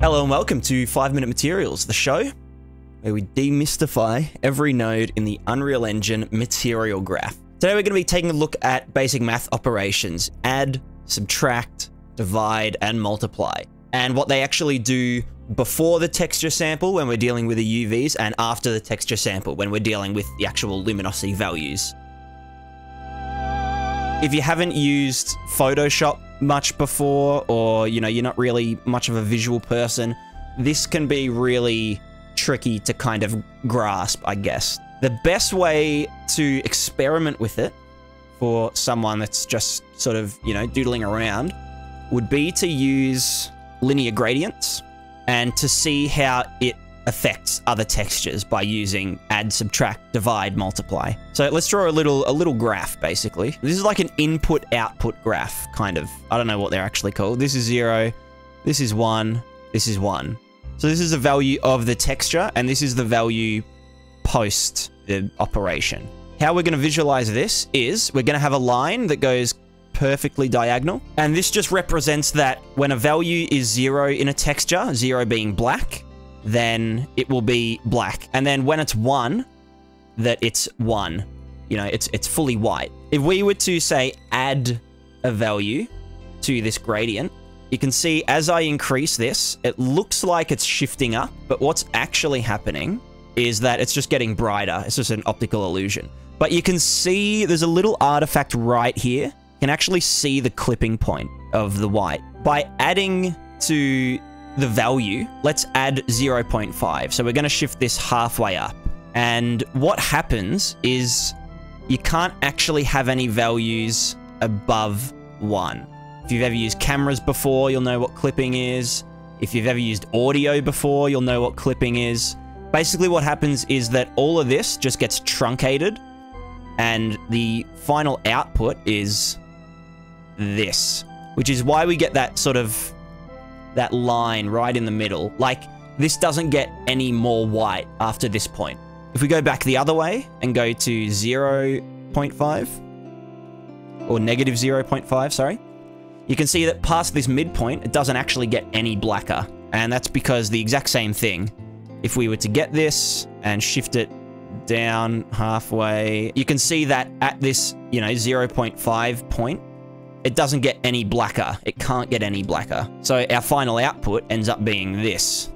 Hello and welcome to 5 Minute Materials, the show where we demystify every node in the Unreal Engine material graph. Today we're going to be taking a look at basic math operations, add, subtract, divide, and multiply, and what they actually do before the texture sample when we're dealing with the UVs, and after the texture sample when we're dealing with the actual luminosity values. If you haven't used Photoshop much before, or you know, you're not really much of a visual person, this can be really tricky to kind of grasp, I guess. The best way to experiment with it for someone that's just sort of, you know, doodling around would be to use linear gradients and to see how it affects other textures by using add, subtract, divide, multiply. So let's draw a little a little graph basically. This is like an input output graph kind of. I don't know what they're actually called. This is 0, this is 1, this is 1. So this is the value of the texture and this is the value post the operation. How we're going to visualize this is we're going to have a line that goes perfectly diagonal. And this just represents that when a value is zero in a texture, zero being black, then it will be black. And then when it's one, that it's one. You know, it's it's fully white. If we were to say add a value to this gradient, you can see as I increase this, it looks like it's shifting up, but what's actually happening is that it's just getting brighter. It's just an optical illusion. But you can see there's a little artifact right here. You can actually see the clipping point of the white. By adding to the value, let's add 0.5. So we're going to shift this halfway up. And what happens is you can't actually have any values above 1. If you've ever used cameras before, you'll know what clipping is. If you've ever used audio before, you'll know what clipping is. Basically what happens is that all of this just gets truncated and the final output is this, which is why we get that sort of that line right in the middle. Like this doesn't get any more white after this point. If we go back the other way and go to 0.5 or negative 0.5, sorry, you can see that past this midpoint, it doesn't actually get any blacker. And that's because the exact same thing if we were to get this and shift it down halfway, you can see that at this, you know, 0.5 point, it doesn't get any blacker. It can't get any blacker. So our final output ends up being this.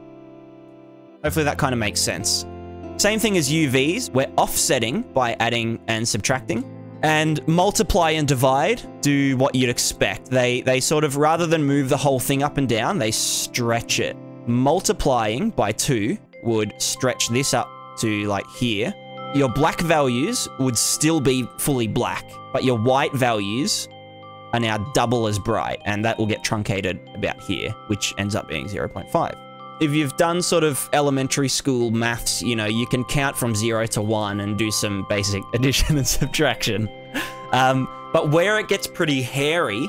Hopefully that kind of makes sense. Same thing as UVs. We're offsetting by adding and subtracting. And multiply and divide do what you'd expect. They, they sort of, rather than move the whole thing up and down, they stretch it. Multiplying by 2 would stretch this up to like here, your black values would still be fully black, but your white values are now double as bright, and that will get truncated about here, which ends up being 0.5. If you've done sort of elementary school maths, you know, you can count from 0 to 1 and do some basic addition and subtraction. Um, but where it gets pretty hairy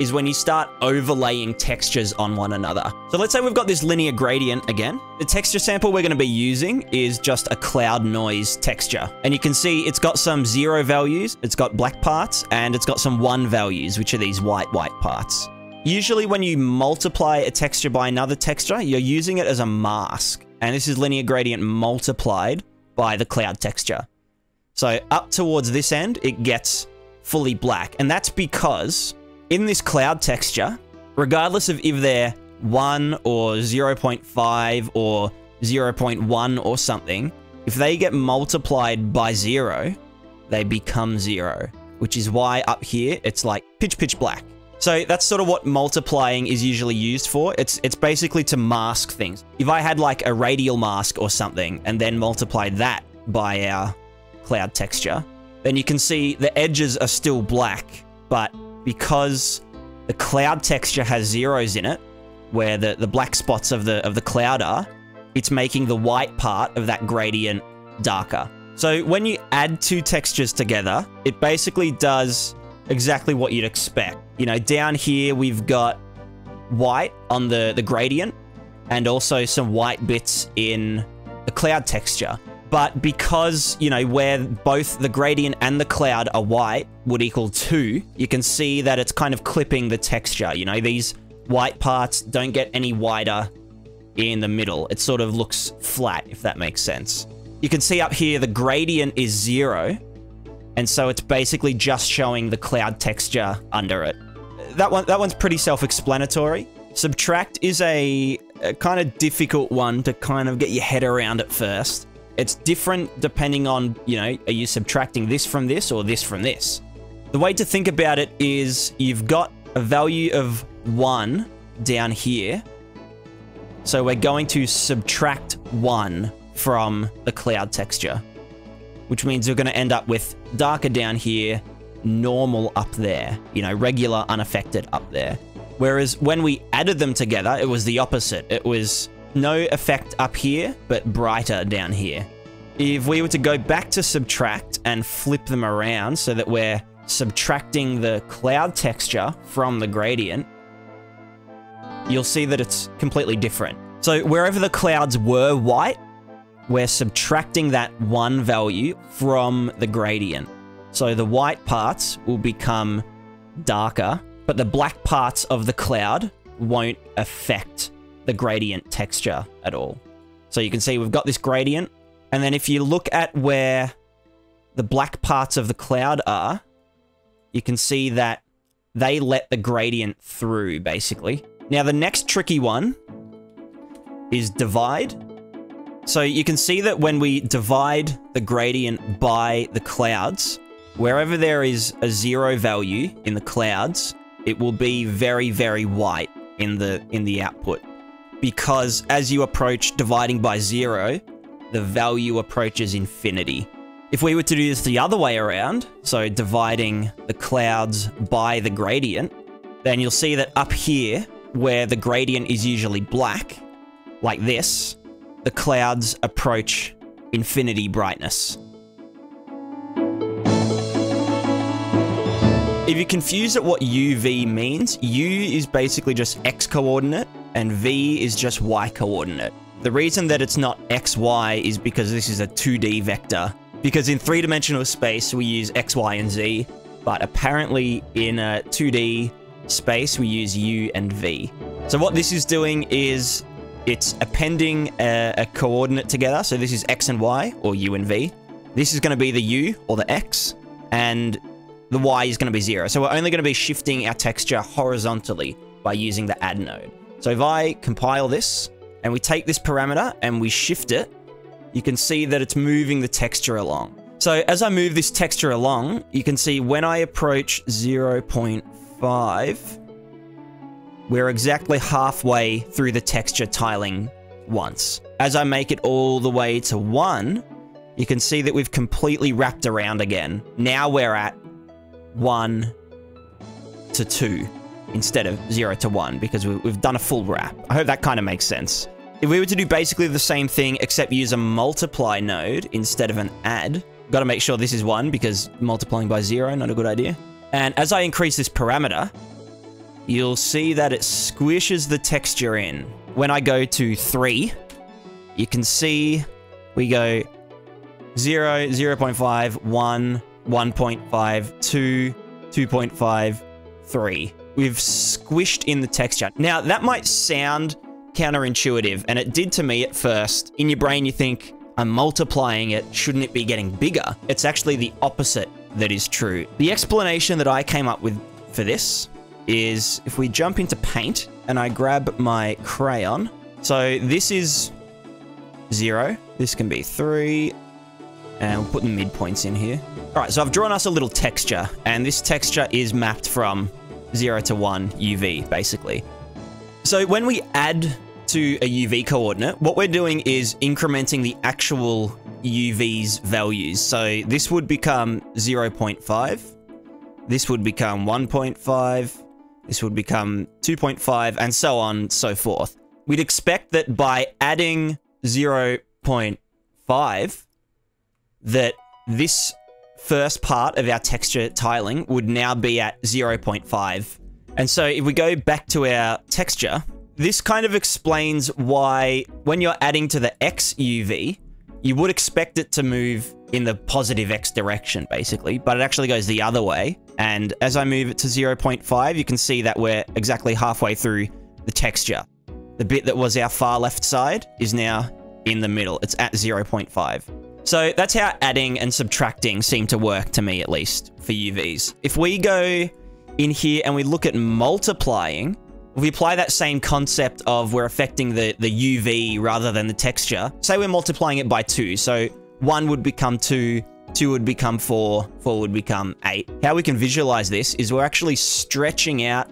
is when you start overlaying textures on one another. So let's say we've got this linear gradient again. The texture sample we're going to be using is just a cloud noise texture. And you can see it's got some zero values, it's got black parts, and it's got some one values, which are these white, white parts. Usually when you multiply a texture by another texture, you're using it as a mask. And this is linear gradient multiplied by the cloud texture. So up towards this end, it gets fully black. And that's because in this cloud texture, regardless of if they're 1 or 0.5 or 0.1 or something, if they get multiplied by 0, they become 0, which is why up here it's like pitch pitch black. So that's sort of what multiplying is usually used for. It's it's basically to mask things. If I had like a radial mask or something and then multiplied that by our cloud texture, then you can see the edges are still black, but because the cloud texture has zeros in it, where the, the black spots of the of the cloud are, it's making the white part of that gradient darker. So when you add two textures together, it basically does exactly what you'd expect. You know, down here we've got white on the, the gradient and also some white bits in the cloud texture. But because, you know, where both the gradient and the cloud are white would equal 2, you can see that it's kind of clipping the texture. You know, these white parts don't get any wider in the middle. It sort of looks flat, if that makes sense. You can see up here the gradient is zero, and so it's basically just showing the cloud texture under it. That one, that one's pretty self-explanatory. Subtract is a, a kind of difficult one to kind of get your head around at first. It's different depending on, you know, are you subtracting this from this or this from this? The way to think about it is you've got a value of 1 down here. So we're going to subtract 1 from the cloud texture, which means we're going to end up with darker down here, normal up there, you know, regular unaffected up there. Whereas when we added them together, it was the opposite. It was no effect up here, but brighter down here. If we were to go back to subtract and flip them around so that we're subtracting the cloud texture from the gradient, you'll see that it's completely different. So wherever the clouds were white, we're subtracting that one value from the gradient. So the white parts will become darker, but the black parts of the cloud won't affect the gradient texture at all. So you can see we've got this gradient, and then if you look at where the black parts of the cloud are, you can see that they let the gradient through, basically. Now, the next tricky one is divide. So you can see that when we divide the gradient by the clouds, wherever there is a zero value in the clouds, it will be very, very white in the in the output. Because as you approach dividing by zero, the value approaches infinity. If we were to do this the other way around, so dividing the clouds by the gradient, then you'll see that up here, where the gradient is usually black, like this, the clouds approach infinity brightness. If you're confused at what UV means, U is basically just X coordinate and V is just Y coordinate. The reason that it's not XY is because this is a 2D vector. Because in three-dimensional space, we use X, Y, and Z, but apparently in a 2D space, we use U and V. So what this is doing is it's appending a, a coordinate together. So this is X and Y, or U and V. This is going to be the U, or the X, and the Y is going to be zero. So we're only going to be shifting our texture horizontally by using the add node. So if I compile this and we take this parameter and we shift it, you can see that it's moving the texture along. So as I move this texture along, you can see when I approach 0.5, we're exactly halfway through the texture tiling once. As I make it all the way to 1, you can see that we've completely wrapped around again. Now we're at 1 to 2 instead of 0 to 1 because we've done a full wrap. I hope that kind of makes sense. If we were to do basically the same thing except use a multiply node instead of an add, got to make sure this is 1 because multiplying by 0, not a good idea. And as I increase this parameter, you'll see that it squishes the texture in. When I go to 3, you can see we go 0, 0 0.5, 1, 1.5, 2, 2.5, 3. We've squished in the texture. Now, that might sound counterintuitive, and it did to me at first. In your brain, you think, I'm multiplying it, shouldn't it be getting bigger? It's actually the opposite that is true. The explanation that I came up with for this is if we jump into paint and I grab my crayon, so this is zero, this can be three, and we'll put the midpoints in here. All right, so I've drawn us a little texture, and this texture is mapped from 0 to 1 UV, basically. So when we add to a UV coordinate, what we're doing is incrementing the actual UV's values. So this would become 0.5, this would become 1.5, this would become 2.5, and so on, so forth. We'd expect that by adding 0.5, that this first part of our texture tiling would now be at 0.5. And so if we go back to our texture, this kind of explains why when you're adding to the X UV, you would expect it to move in the positive X direction, basically, but it actually goes the other way. And as I move it to 0.5, you can see that we're exactly halfway through the texture. the bit that was our far left side is now in the middle. It's at 0.5. So that's how adding and subtracting seem to work to me at least for UVs. If we go in here and we look at multiplying, if we apply that same concept of we're affecting the, the UV rather than the texture, say we're multiplying it by 2, so 1 would become 2, 2 would become 4, 4 would become 8. How we can visualize this is we're actually stretching out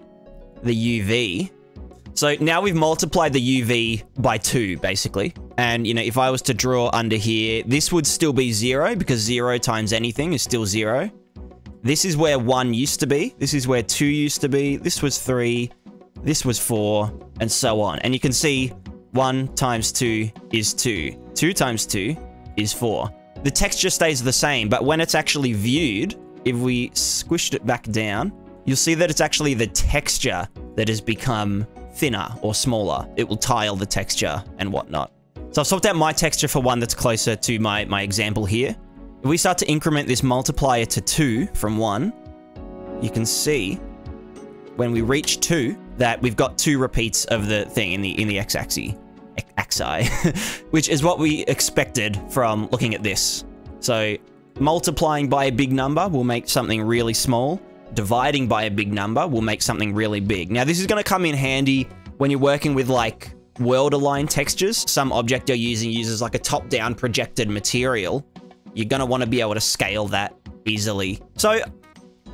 the UV. So now we've multiplied the UV by 2, basically. And, you know, if I was to draw under here, this would still be 0, because 0 times anything is still 0. This is where 1 used to be. This is where 2 used to be. This was 3. This was 4, and so on. And you can see 1 times 2 is 2. 2 times 2 is 4. The texture stays the same, but when it's actually viewed, if we squished it back down, you'll see that it's actually the texture that has become thinner or smaller. It will tile the texture and whatnot. So I've swapped out my texture for one that's closer to my, my example here. If we start to increment this multiplier to 2 from 1, you can see when we reach 2 that we've got two repeats of the thing in the in the x-axis, axi, which is what we expected from looking at this. So multiplying by a big number will make something really small. Dividing by a big number will make something really big. Now this is going to come in handy when you're working with like world aligned textures. Some object you're using uses like a top down projected material you're going to want to be able to scale that easily. So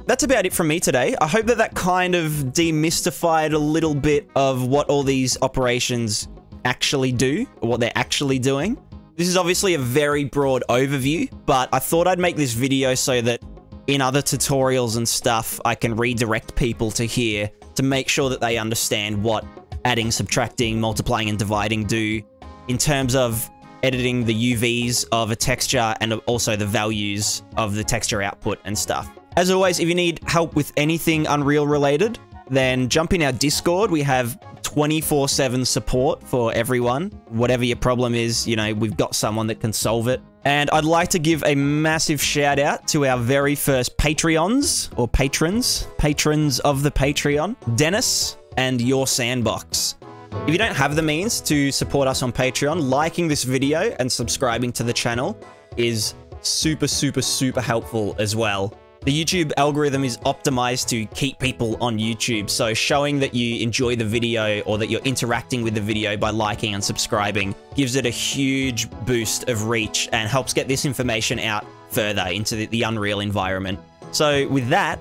that's about it from me today. I hope that that kind of demystified a little bit of what all these operations actually do, or what they're actually doing. This is obviously a very broad overview, but I thought I'd make this video so that in other tutorials and stuff, I can redirect people to here to make sure that they understand what adding, subtracting, multiplying, and dividing do in terms of editing the UVs of a texture and also the values of the texture output and stuff. As always, if you need help with anything Unreal related, then jump in our Discord. We have 24-7 support for everyone. Whatever your problem is, you know, we've got someone that can solve it. And I'd like to give a massive shout out to our very first Patreons or patrons, patrons of the Patreon, Dennis and Your Sandbox. If you don't have the means to support us on Patreon, liking this video and subscribing to the channel is super, super, super helpful as well. The YouTube algorithm is optimized to keep people on YouTube, so showing that you enjoy the video or that you're interacting with the video by liking and subscribing gives it a huge boost of reach and helps get this information out further into the, the Unreal environment. So with that,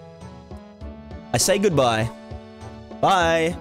I say goodbye. Bye.